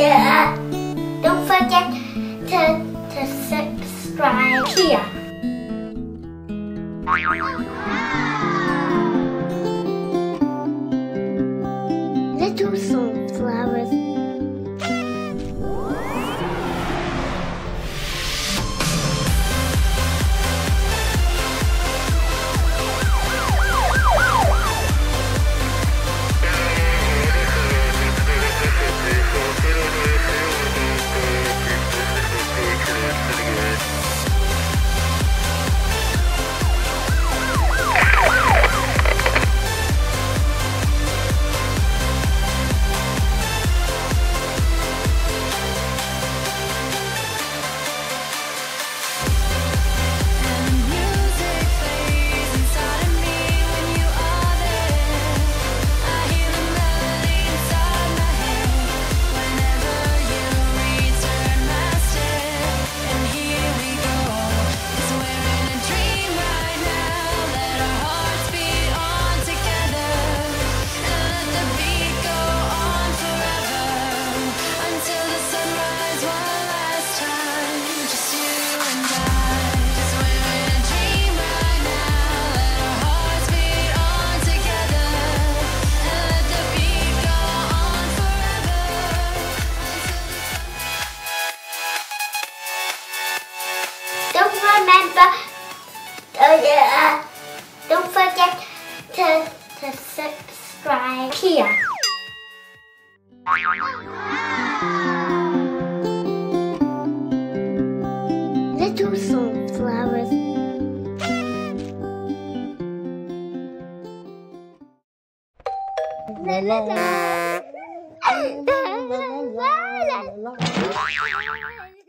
Yeah. Don't forget to, to subscribe here. remember, oh don't forget to, to subscribe here. Little sunflowers. la la la la la la la la